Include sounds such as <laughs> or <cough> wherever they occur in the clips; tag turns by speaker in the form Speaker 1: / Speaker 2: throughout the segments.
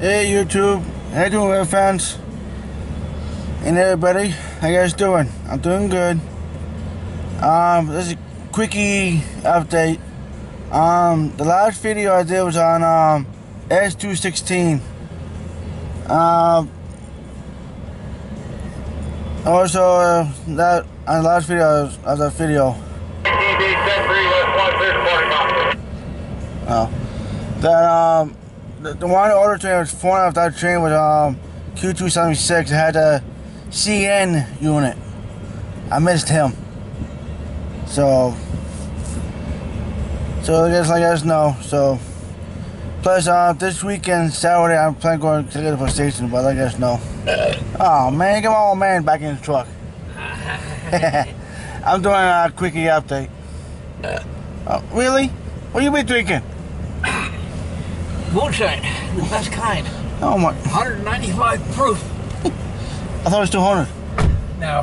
Speaker 1: Hey YouTube, how you doing, web fans? And everybody, how you guys doing? I'm doing good. Um, this is a quickie update. Um, the last video I did was on um S216. Um, also uh, that on the last video of that video. Oh, that um the, one order train was flying off that train was um Q276. It had a CN unit. I missed him. So, so just guess us know. So, plus uh, this weekend Saturday I'm planning going to the station, but I guess no. Oh man, get my old man back in the truck. <laughs> I'm doing a quickie update. Oh, really? What you been drinking?
Speaker 2: Moonshine, the best kind.
Speaker 1: Oh my!
Speaker 2: 195 proof.
Speaker 1: I thought it was 200.
Speaker 2: Now,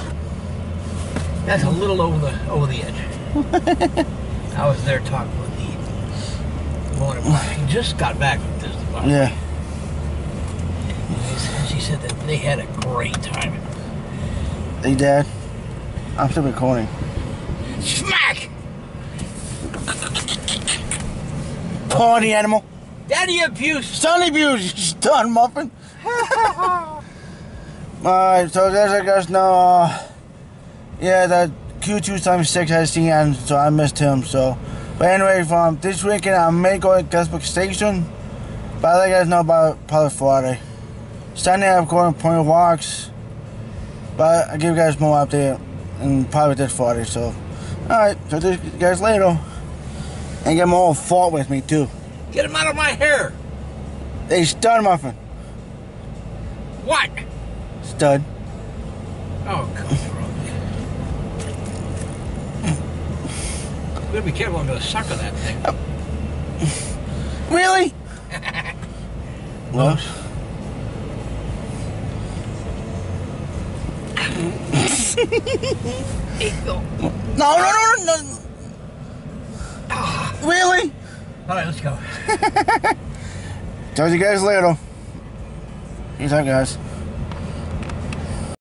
Speaker 2: that's a little over the over the edge. <laughs> I was there talking with the owner. He just got back from Disney. Park.
Speaker 1: Yeah.
Speaker 2: She said that they had a great time.
Speaker 1: Hey, Dad. I'm still recording.
Speaker 2: Smack!
Speaker 1: Party animal.
Speaker 2: Daddy abuse.
Speaker 1: Sunny Beauty. Done, Muffin. <laughs> Alright, so guys, I guess now, uh, yeah, that Q2 times 6 has CN, so I missed him, so. But anyway, from this weekend, I may go to Guestbook Station, but I let you guys know about probably Friday. Sunday, I'm going to Point Walks, but I'll give you guys more update, and probably this Friday, so. Alright, so this you guys later. And get old fault with me, too.
Speaker 2: Get him out of my hair.
Speaker 1: Hey, Stud Muffin.
Speaker 2: What?
Speaker 1: Stud.
Speaker 2: Oh, come on. Better be careful. I'm to suck on that thing. Oh.
Speaker 1: Really? <laughs> well, <laughs> no, no, no, no, no. Really?
Speaker 2: All right, let's go. <laughs>
Speaker 1: Talk to you guys later. Peace out, guys.